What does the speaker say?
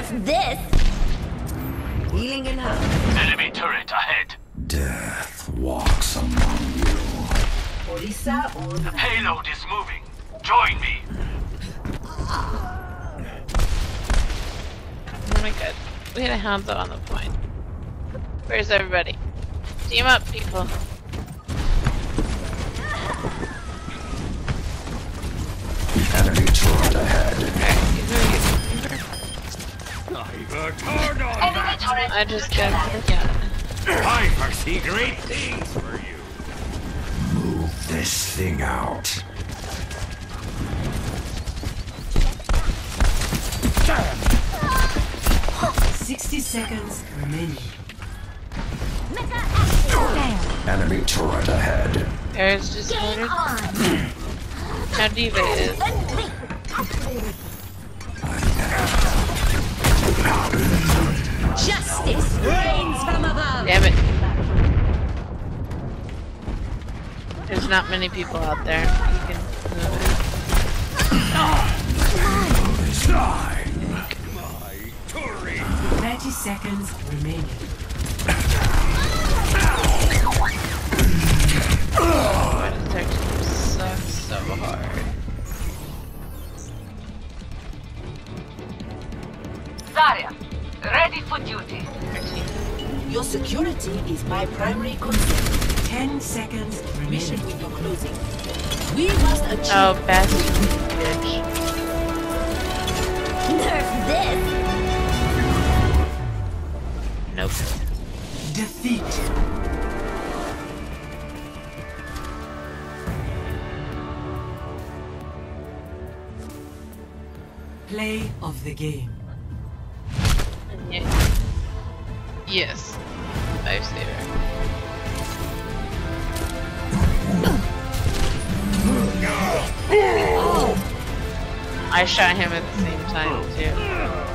Nerf this! Healing in hand. Enemy turret ahead. Death walks among you. Orisa on The payload is moving. Join me. Oh my god. We had a Hanzo on the point. Where's everybody? Team up, people. Enemy turret ahead. I worked hard on Enemy turret. I just got yeah. I foresee great things for you. Move this thing out. Sixty seconds remaining. Enemy turret ahead. There's just Game murdered. on! Now D.Va is. There's not many people out there. You can move it. Thirty seconds remaining. My detection sucks so hard. Zarya, ready for duty. Your security is my primary concern. Ten seconds remaining. Mission window closing. We must achieve. Oh, best bitch. Nerf this! Nope. Defeat. Play of the game. Yeah. Yes. I I shot him at the same time too.